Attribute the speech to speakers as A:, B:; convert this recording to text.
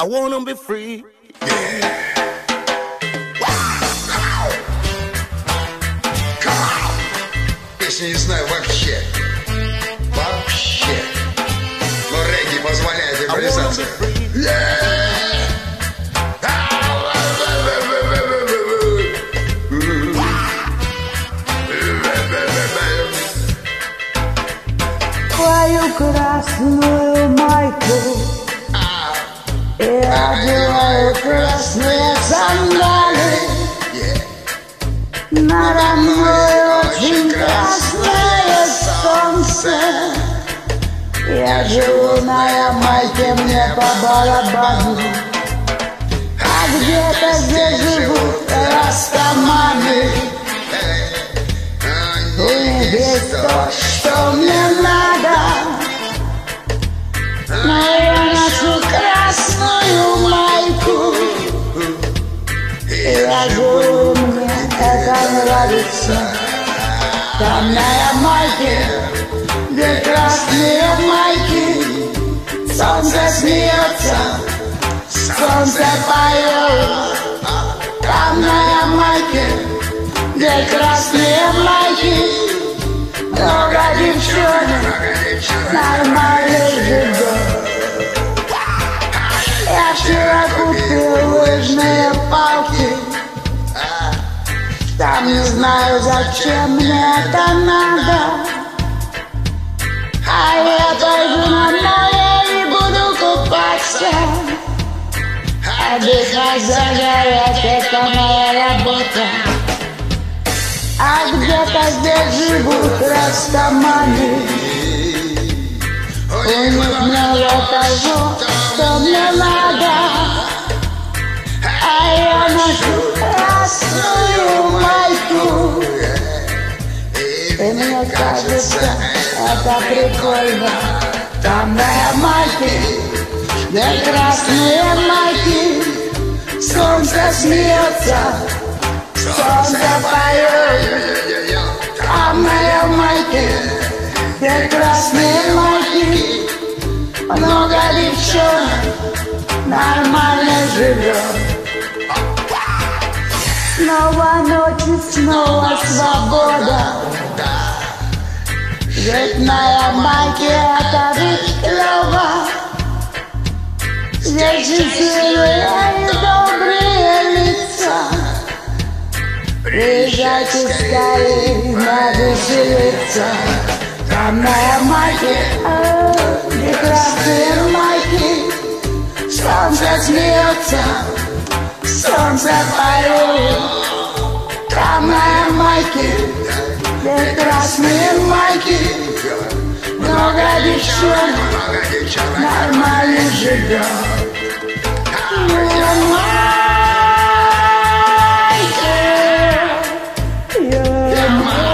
A: I wanna be free.
B: Песни не знаю вообще. Вообще. Но регги позволяет
A: I wanna be
B: импровизацию.
A: free.
C: Твою красную Надо мной очень красное солнце. Я живу на Ямайке, мне по барабану. А где-то здесь живут растаманы У них есть то, что мне надо. Но я ношу красную майку. Я живу, нравится. Там на где красные майки. Солнце смеется, солнце поет. Там на Ямайке, где красные майки. Много девчонок нормально Там не знаю, зачем мне это надо. А я пойду на море и буду купаться. Отдыхать, загорать, это моя работа. А где-то здесь живут растаманы У них много того, что мне надо. А я ношу красную мне кажется, это прикольно. Там на Ямайке, где красные майки Солнце смеется Солнце поет, а моя майке Где красные майки Много девчонок Нормально живет. Снова ночь снова свобода Это ведь клево Здесь счастливые и добрые лица. Приезжайте скорее, надо веселиться Там на Ямайке, а, где красные майки. Солнце смеется, солнце поет. Там на Ямайке, девчонок, много девчонок, нормально живет. You're mine. You're.